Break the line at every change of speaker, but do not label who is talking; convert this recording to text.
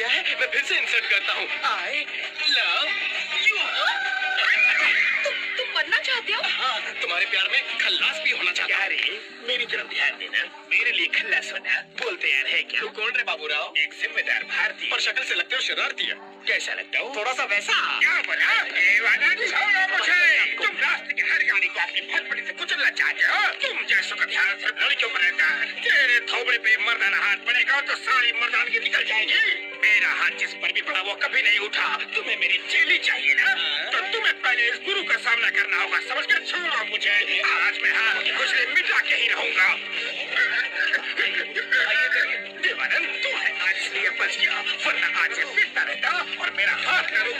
गया है मैं फिर से इंसर्ट करता हूँ। आई लव यू
तुम तुम बनना चाहते हो?
हाँ तुम्हारे प्यार में खल्लास भी होना चाहता
क्या मेरी तरफ़ ध्यान देना। मेरे लिए खल्लास होना। बोल तैयार है क्या?
तू कौन रे बाबू राव
एक जिम्मेदार भारतीय।
पर शक्ल से लगते हो शरारती है।
कैसा लगता हूँ?
थोड़ा सा वैसा।
क्या बोला? ए वाला छोड़ो मुझे। तुम रास्ते की हर गाड़ी को अपनी फटफटी से कुचलना चाहते हो। तुम जैसों का ध्यान सिर्फ़ लड़कियों पर रहता है। तेरे थोबड़े पे मर्दाना हाथ पड़ेगा तो सारी मर्दानगी निकल जाएगी। जिस पर भी पड़ा वो कभी नहीं उठा। तुम्हें मेरी चेली चाहिए ना? तो तुम्हें पहले इस गुरु का सामना करना होगा। समझ कर छोड़ो मुझे। आज मैं हाथ की खुशली मिटा के ही रहूँगा। देवानंद तू है आज इसलिए बच गया वरना आज ये पिटता रहता और मेरा हाथ का मुझे